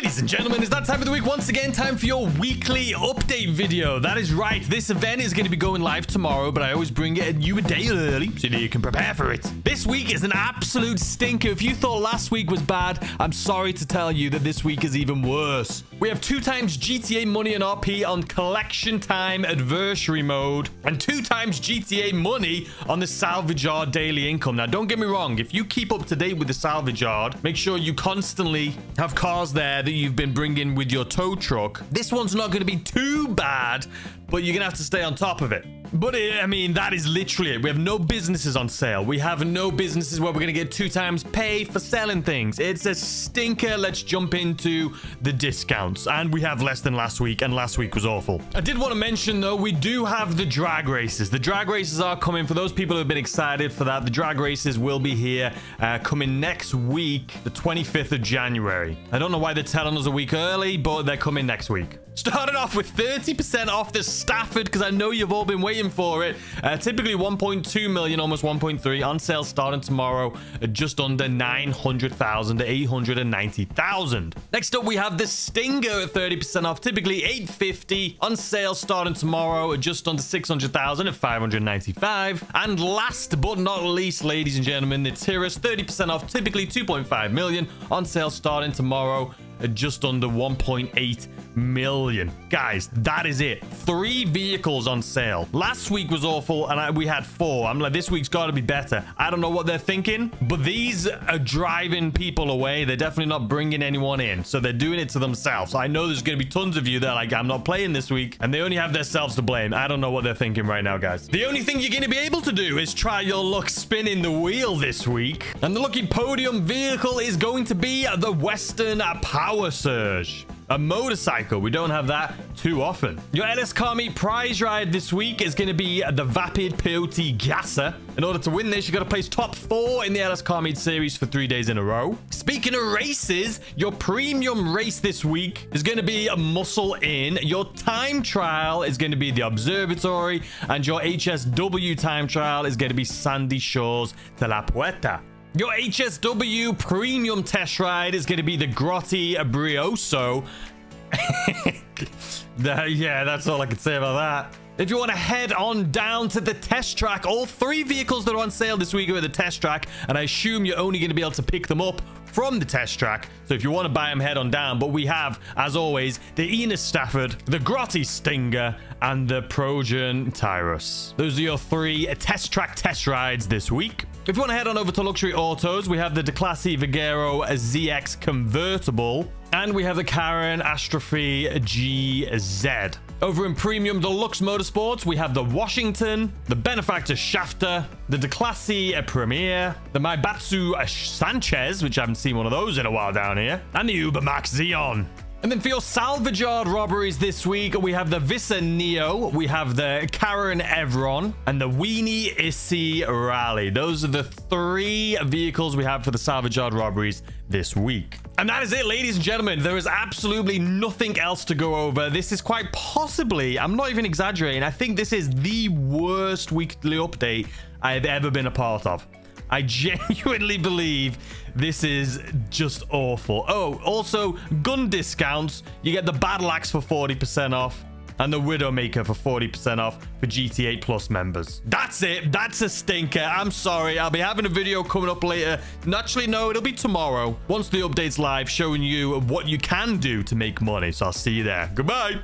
Ladies and gentlemen, it's that time of the week once again. Time for your weekly update video. That is right. This event is going to be going live tomorrow, but I always bring it you a day early so you can prepare for it. This week is an absolute stinker. If you thought last week was bad, I'm sorry to tell you that this week is even worse. We have two times GTA money and RP on collection time adversary mode and two times GTA money on the salvage yard daily income. Now, don't get me wrong. If you keep up to date with the salvage yard, make sure you constantly have cars there that you've been bringing with your tow truck. This one's not going to be too bad, but you're going to have to stay on top of it. But it, I mean, that is literally it. We have no businesses on sale. We have no businesses where we're going to get two times pay for selling things. It's a stinker. Let's jump into the discounts. And we have less than last week, and last week was awful. I did want to mention, though, we do have the drag races. The drag races are coming. For those people who have been excited for that, the drag races will be here uh, coming next week, the 25th of January. I don't know why they're telling us a week early, but they're coming next week. Starting off with 30% off the Stafford because I know you've all been waiting for it. Uh, typically 1.2 million, almost 1.3 on sale starting tomorrow at just under 900,000 to 890,000. Next up, we have the Stinger at 30% off, typically 850 on sale starting tomorrow at just under 600,000 at 595. And last but not least, ladies and gentlemen, the Tyrus 30% off, typically 2.5 million on sale starting tomorrow at just under 1.8 million. Guys, that is it. Three vehicles on sale. Last week was awful, and I, we had four. I'm like, this week's got to be better. I don't know what they're thinking, but these are driving people away. They're definitely not bringing anyone in, so they're doing it to themselves. I know there's going to be tons of you that like, I'm not playing this week, and they only have themselves to blame. I don't know what they're thinking right now, guys. The only thing you're going to be able to do is try your luck spinning the wheel this week, and the lucky podium vehicle is going to be the Western Power Surge a motorcycle. We don't have that too often. Your LS Meet prize ride this week is going to be the Vapid POT Gasser. In order to win this, you've got to place top four in the LS Meet series for three days in a row. Speaking of races, your premium race this week is going to be a Muscle In. Your time trial is going to be the Observatory. And your HSW time trial is going to be Sandy Shores de la Puerta. Your HSW premium test ride is going to be the Grotti Brioso. yeah, that's all I can say about that. If you want to head on down to the test track, all three vehicles that are on sale this week are at the test track, and I assume you're only going to be able to pick them up from the test track. So if you want to buy them, head on down. But we have, as always, the Enus Stafford, the Grotti Stinger, and the Progen Tyrus. Those are your three test track test rides this week. If you want to head on over to Luxury Autos, we have the Declasse Vigero ZX Convertible. And we have the Karin Asterope GZ. Over in Premium Deluxe Motorsports, we have the Washington, the Benefactor Schafter, the Declasse Premier, the Maibatsu Sanchez, which I haven't seen one of those in a while down here, and the Ubermacht Zion. And then for your salvage yard robberies this week, we have the Vysser Neo, we have the Karin Everon, and the Weeny Issi Rally. Those are the three vehicles we have for the salvage yard robberies this week. And that is it, ladies and gentlemen. There is absolutely nothing else to go over. This is quite possibly, I'm not even exaggerating, I think this is the worst weekly update I've ever been a part of. I genuinely believe this is just awful. Oh, also, gun discounts. You get the Battle Axe for 40% off and the Widowmaker for 40% off for GTA Plus members. That's it. That's a stinker. I'm sorry. I'll be having a video coming up later. Naturally, no, it'll be tomorrow. Once the update's live, showing you what you can do to make money. So I'll see you there. Goodbye.